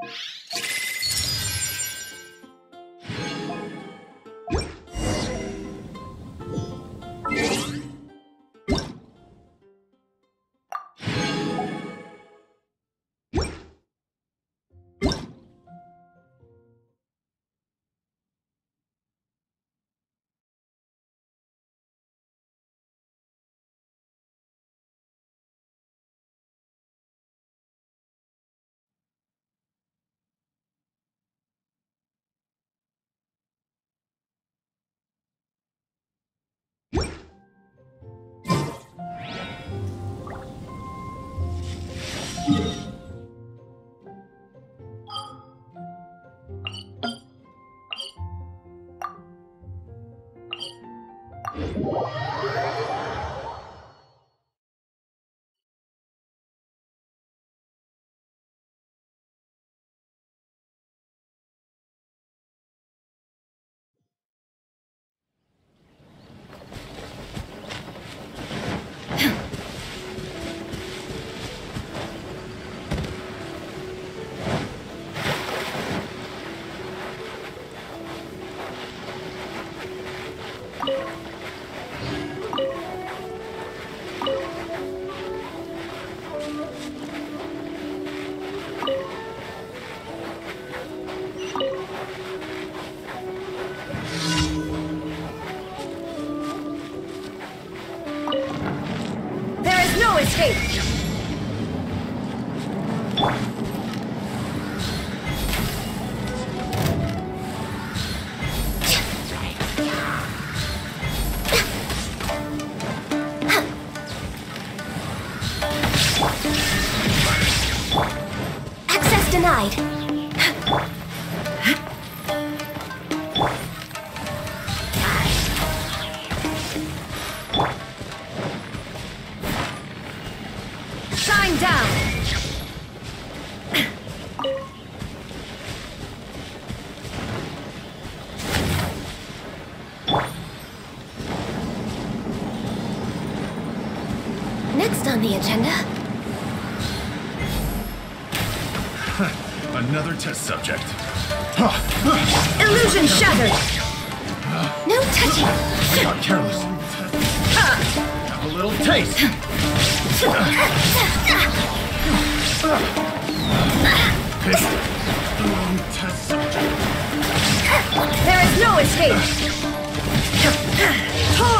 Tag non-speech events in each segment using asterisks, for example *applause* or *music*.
There escape!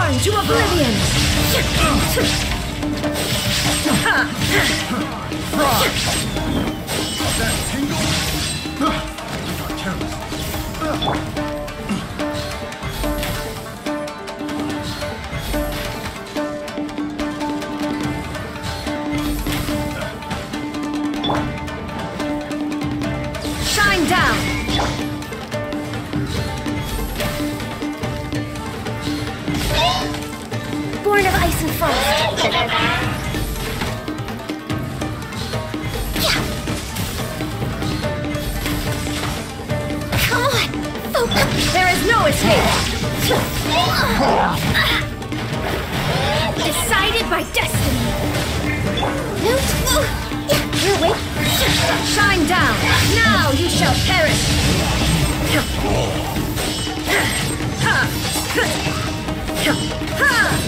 Torn to oblivion! That is. Decided by destiny. Here, wait. Shine down. Now you shall perish. Ha! Ha! Ha!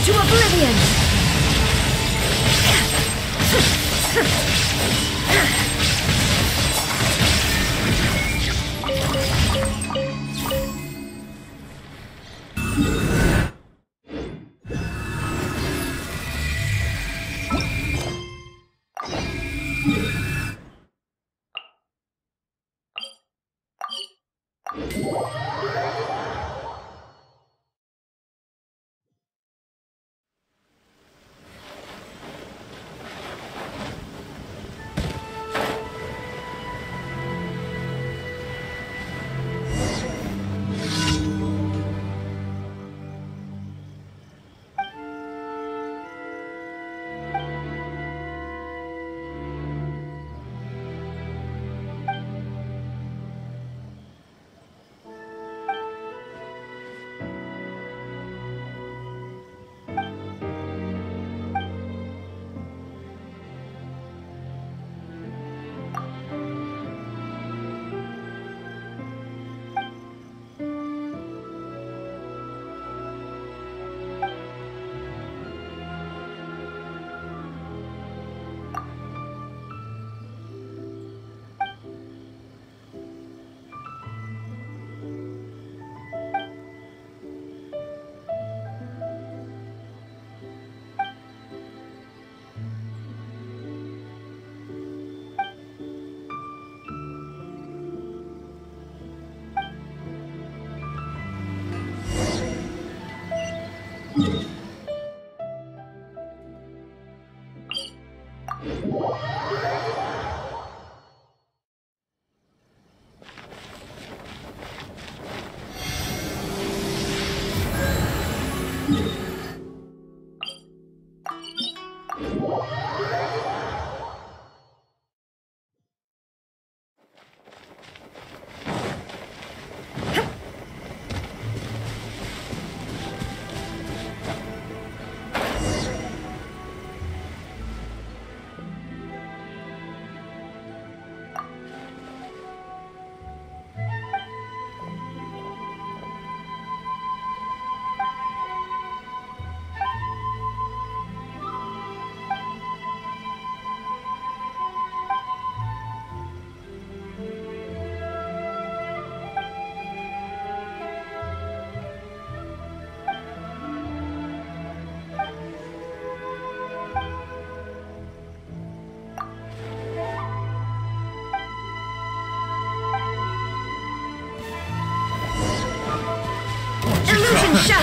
Torn to oblivion!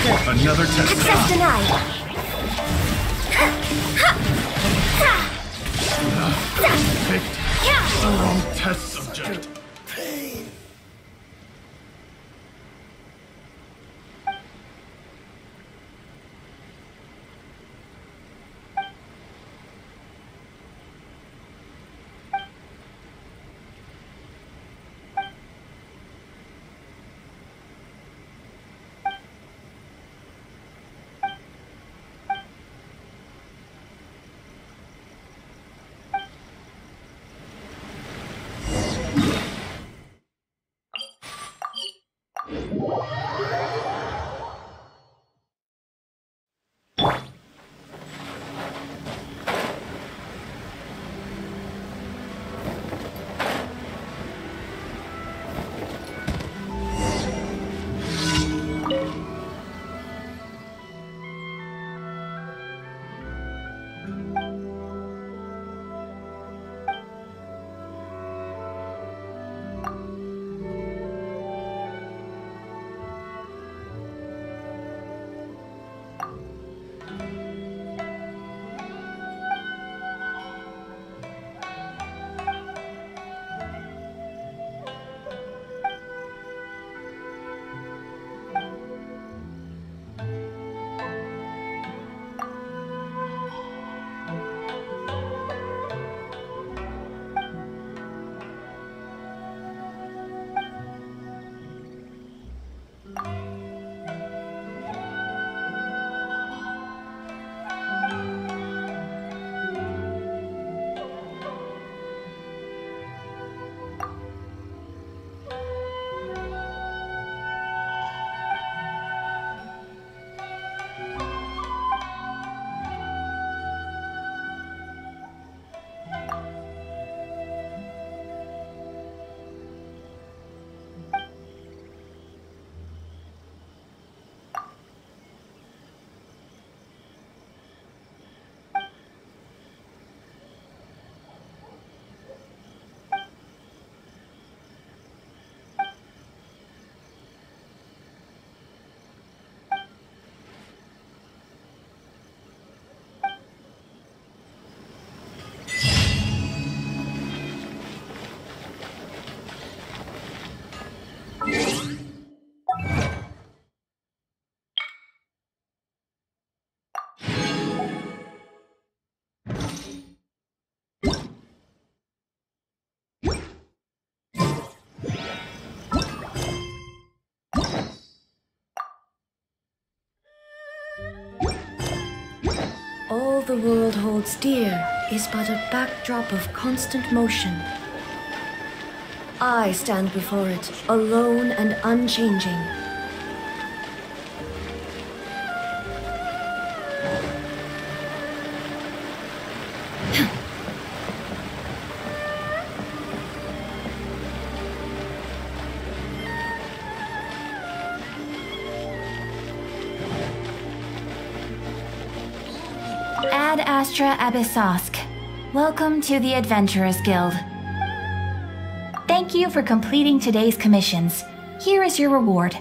Another test. Access denied! Picked the wrong the world holds dear is but a backdrop of constant motion. I stand before it, alone and unchanging. Astra Abyssosque. Welcome to the Adventurers Guild. Thank you for completing today's commissions. Here is your reward.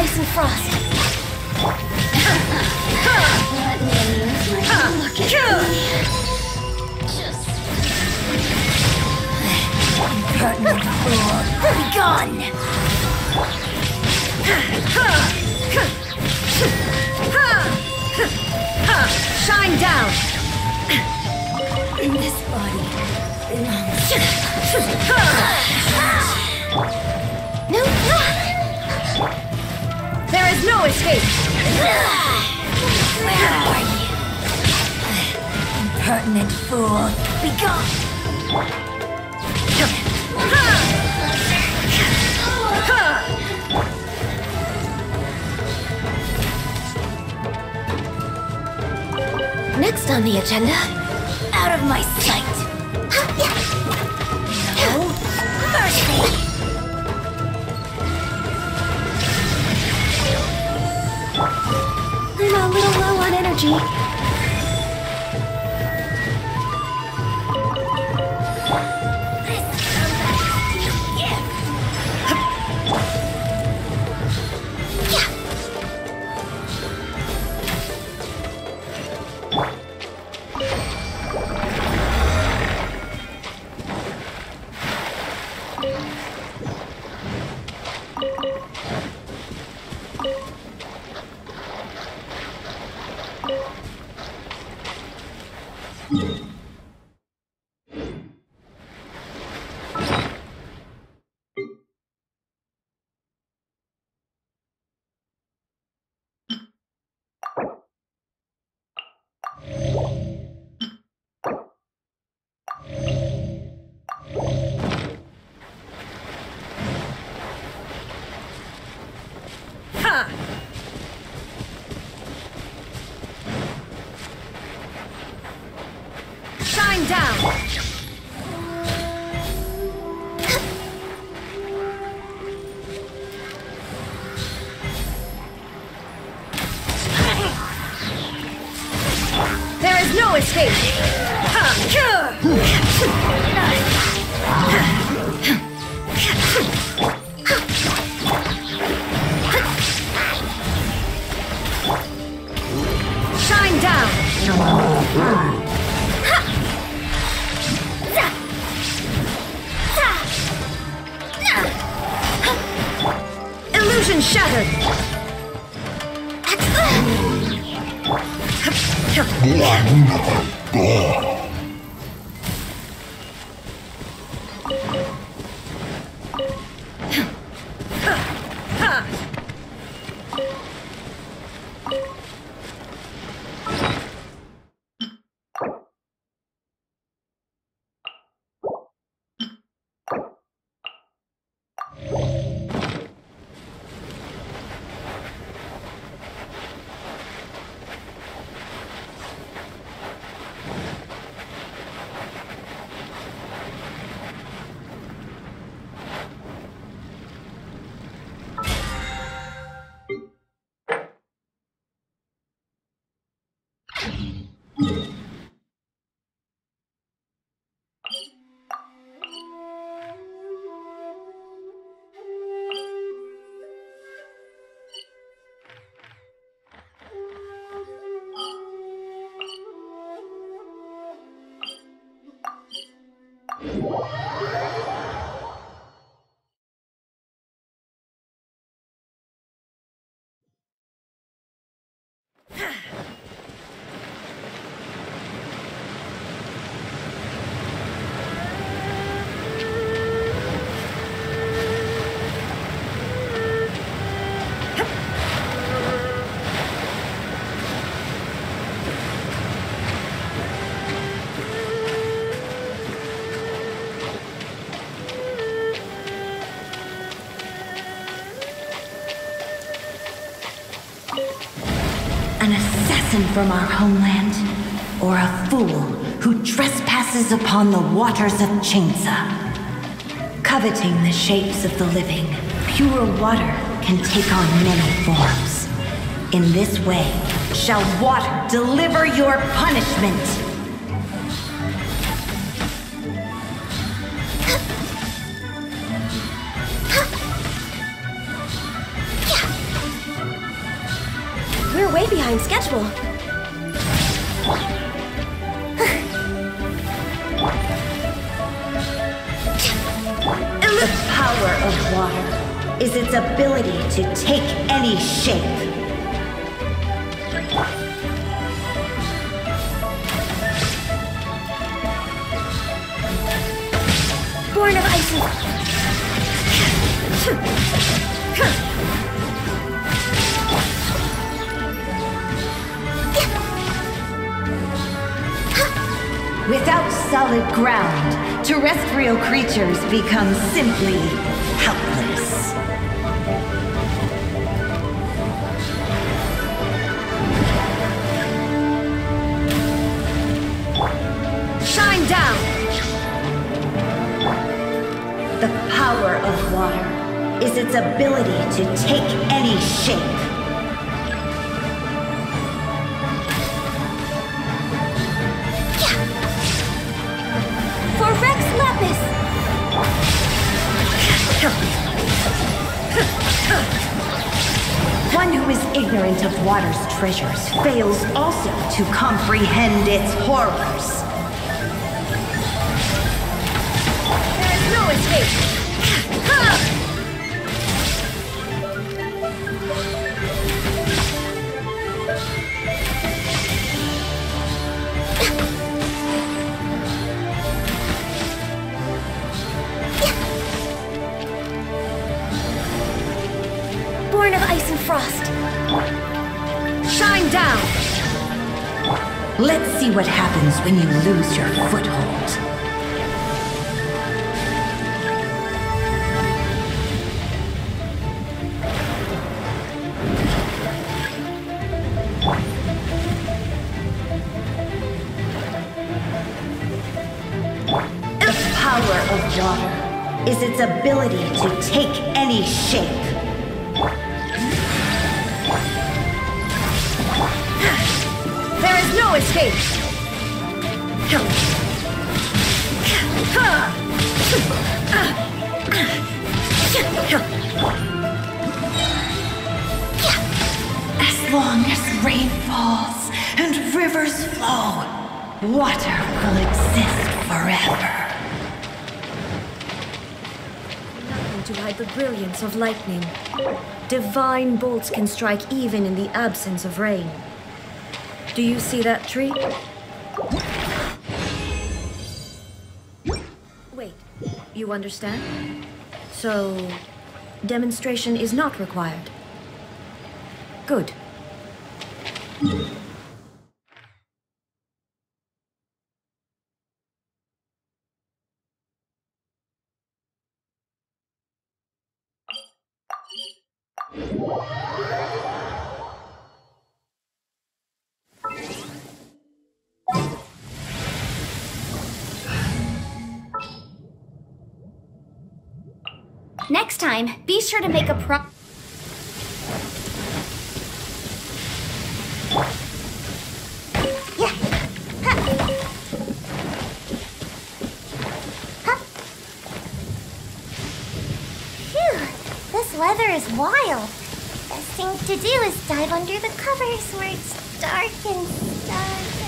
Ice and frost! Let me use my look at Just Impertinent fool. Shine down! In this body belongs No! There is no escape! Where are you? Impertinent fool. Be gone. Next on the agenda, Out of my sight. No mercy. I'm a little low on energy. Illusion shattered! An from our homeland, or a fool who trespasses upon the waters of Chainsa. Coveting the shapes of the living, pure water can take on many forms. In this way, shall water deliver your punishment. We're way behind schedule. Power of water is its ability to take any shape. Born of ice. Without solid ground, terrestrial creatures become simply down! The power of water is its ability to take any shape. One who is ignorant of water's treasures fails also to comprehend its horrors. No escape! Born of ice and frost! Shine down! Let's see what happens when you lose your foothold. Ability to take any shape. There is no escape! As long as rain falls and rivers flow, water will exist forever. Nothing to hide the brilliance of lightning. Divine bolts can strike even in the absence of rain. Do you see that tree? Wait, you understand? So, demonstration is not required. Good. Next time, be sure to make a pro. Yeah. Huh. Phew, this weather is wild. Best thing to do is dive under the covers where it's dark and stuff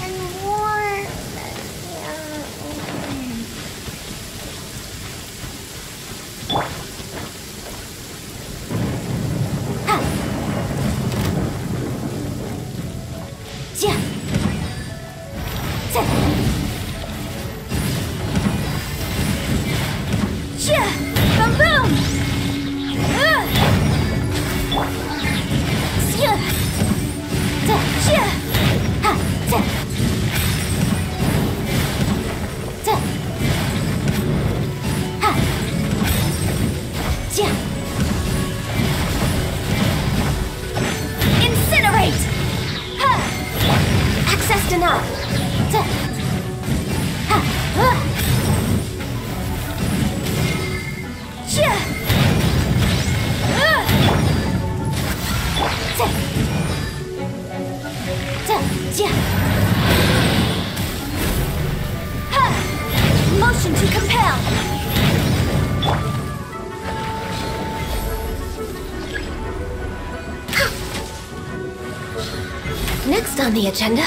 on the agenda.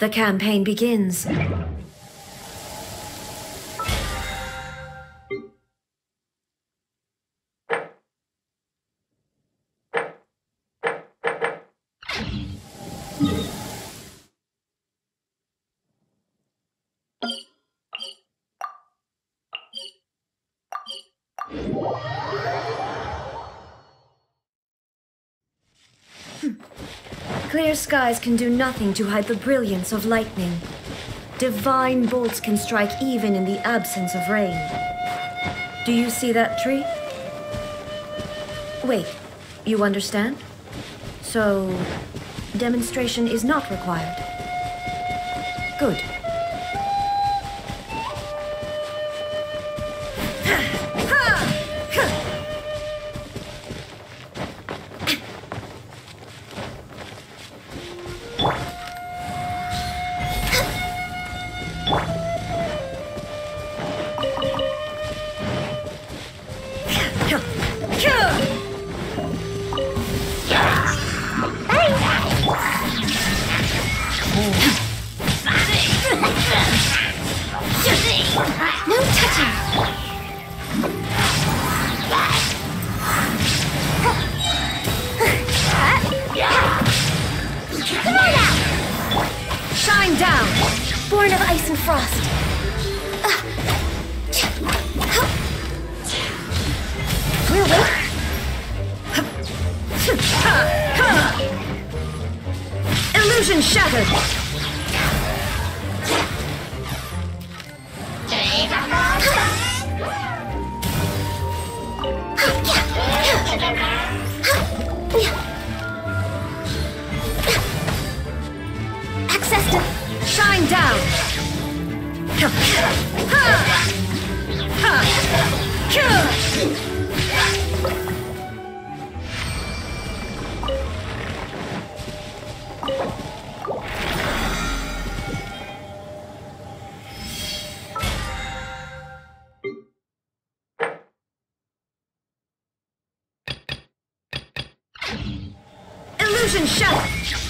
The campaign begins. Skies can do nothing to hide the brilliance of lightning. Divine bolts can strike even in the absence of rain. Do you see that tree? Wait, you understand? So, demonstration is not required. Good. Illusion shattered!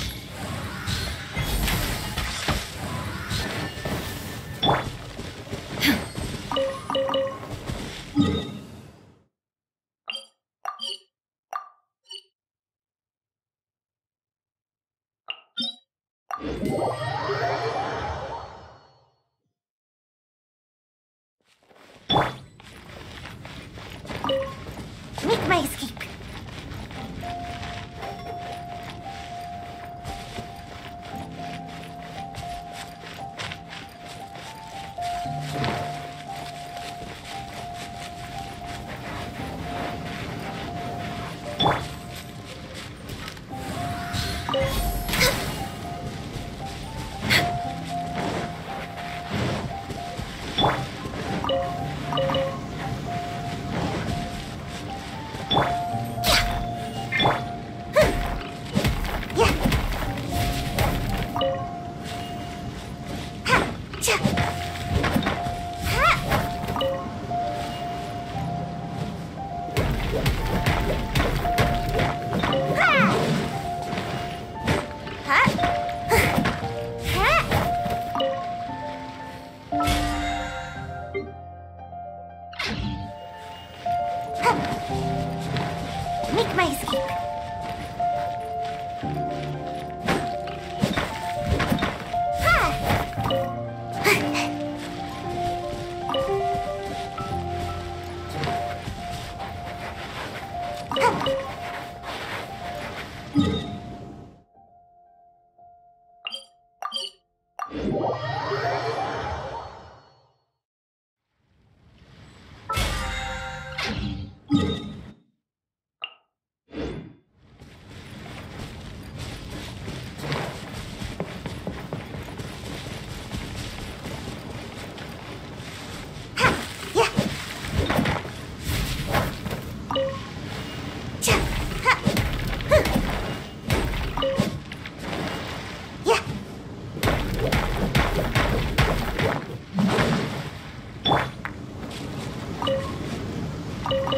Shine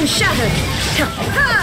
Illusion shattered! Ha!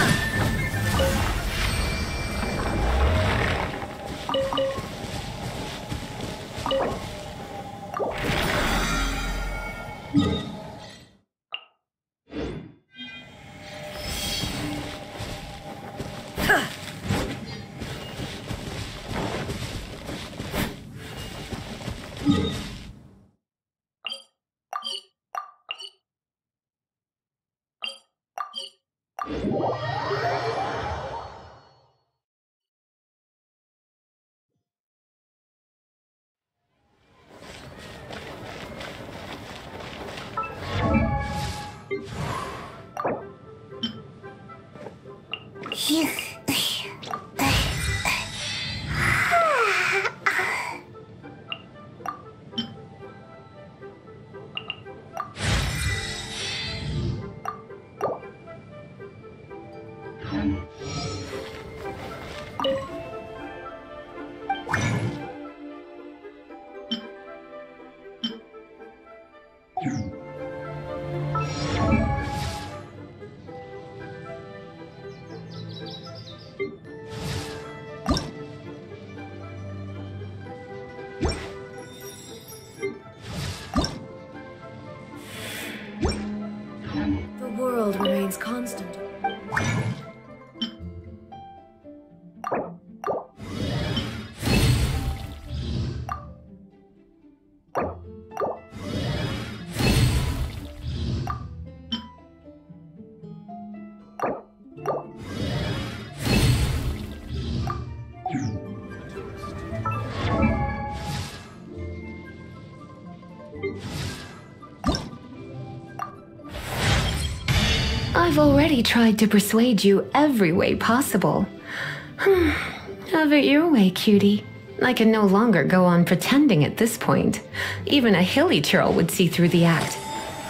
I've already tried to persuade you every way possible. *sighs* Have it your way, cutie. I can no longer go on pretending at this point. Even a hilichurl would see through the act.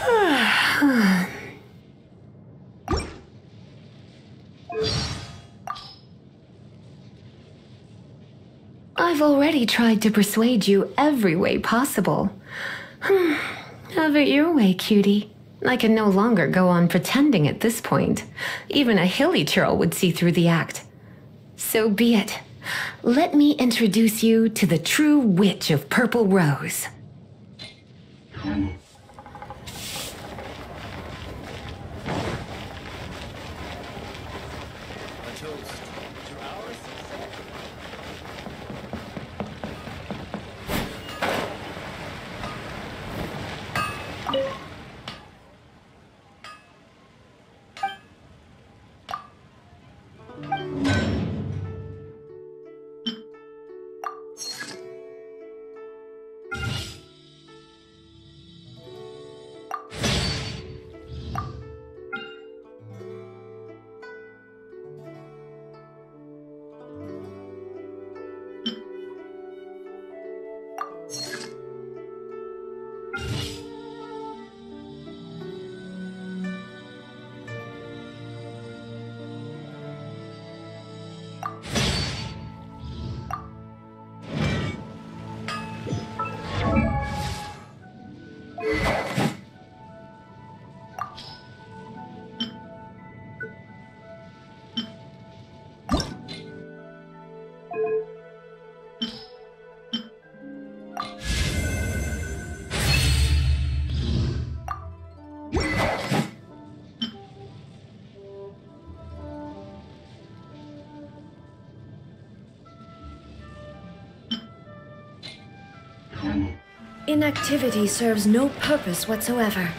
*sighs* I've already tried to persuade you every way possible. *sighs* Have it your way, cutie. I can no longer go on pretending at this point. Even a hilichurl would see through the act. So be it. Let me introduce you to the true witch of Purple Rose. Mm. Inactivity serves no purpose whatsoever.